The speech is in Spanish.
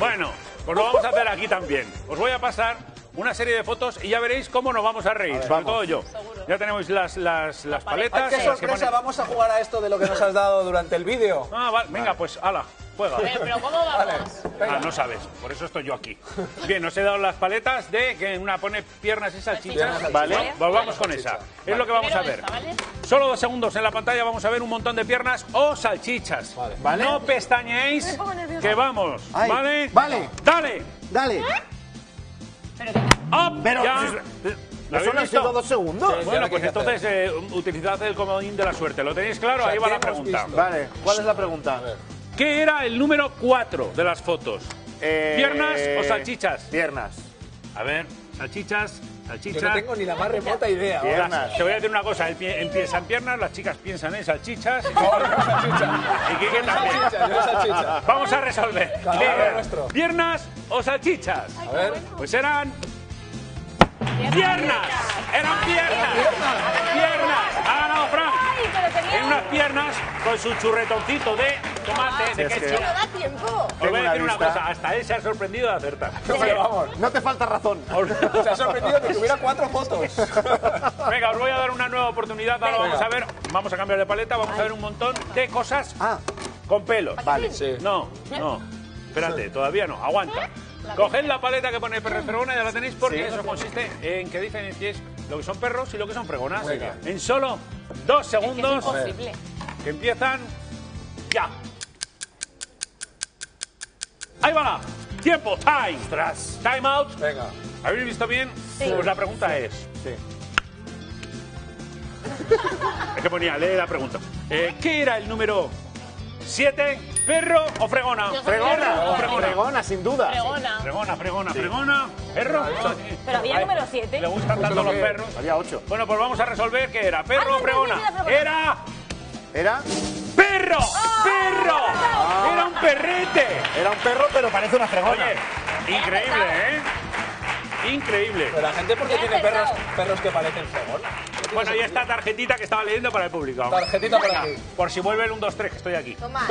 Bueno, pues lo vamos a hacer aquí también. Os voy a pasar una serie de fotos y ya veréis cómo nos vamos a reír, sobre todo yo. Ya tenemos las, las, las Ay, paletas. qué que sorpresa, vamos a jugar a esto de lo que nos has dado durante el vídeo. Ah, vale, venga, pues ala, juega. Pero, pero ¿cómo vamos? Ah, no sabes, por eso estoy yo aquí. Bien, os he dado las paletas de que una pone piernas y salchichas. Vale, ¿vale? pues vamos con esa. Es lo que vamos a ver. esta, ¿vale? Solo dos segundos en la pantalla vamos a ver un montón de piernas o salchichas. Vale. No pestañeéis, que vamos. Ay, ¿Vale? vale. Dale. Dale. Pero que- Up, Pero, ya. ¿Lo no han sido dos segundos. Sí, Bueno, pues entonces eh, utilizad el comodín de la suerte. ¿Lo tenéis claro? O sea, Ahí va ¿qué la pregunta. visto? Vale, ¿cuál es la pregunta? ¿Qué era el número 4 de las fotos? Eh, ¿Piernas o salchichas? Piernas. A ver, salchichas, Yo salchichas. no tengo ni la más remota idea. Piernas. te voy a decir una cosa, pie- empiezan piernas, las chicas piensan en salchichas y, y Quique también. Salchicha, yo salchicha. Vamos a resolver. ¿Piernas o salchichas? A ver. Pues eran piernas. Eran piernas. Piernas. Ha ganado Frank. En unas piernas con su churretoncito de tomate, de es que-. No da tiempo. Os voy a una decir una cosa, hasta él se ha sorprendido de acertar. Pero vamos, No te falta razón. se ha sorprendido de que hubiera cuatro fotos. Venga, os voy a dar una nueva oportunidad. Ahora vamos a ver, vamos a cambiar de paleta, vamos a ver un montón de cosas Ah, con pelos. vale. Sí. No, no. Espérate, todavía no. Aguanta. Coged la paleta que pone perro y fregona, ya la tenéis, porque Sí. eso consiste en que diferenciéis lo que son perros y lo que son fregonas. Venga. En solo dos Es que es segundos imposible. que empiezan ya. Ahí va. la. Tiempo, time. Time out. Venga. ¿Habéis visto bien? Sí. Pues la pregunta es. Sí. Es que ponía, lee la pregunta. Eh, ¿Qué era el número 7? ¿Perro o fregona? ¿Fregona o fregona? Fregona, sin duda. Fregona. Fregona, fregona, fregona. ¿Perro? Pero había Ay, número siete. Le gustan tanto los perros. Había ocho. Bueno, pues vamos a resolver qué era. ¿Perro Ah, o fregona. Era Era, perro. Ah, ¡Perro! Era un perrete. era un perro, pero parece una fregona. Oye, increíble, ¿eh? Increíble. Pero la gente, ¿por qué Ya he tiene perros, perros que parecen fregón? Bueno, y esta tarjetita que estaba leyendo para el público. Tarjetita para ti. Por si vuelve el 1, 2, 3, que estoy aquí. Toma.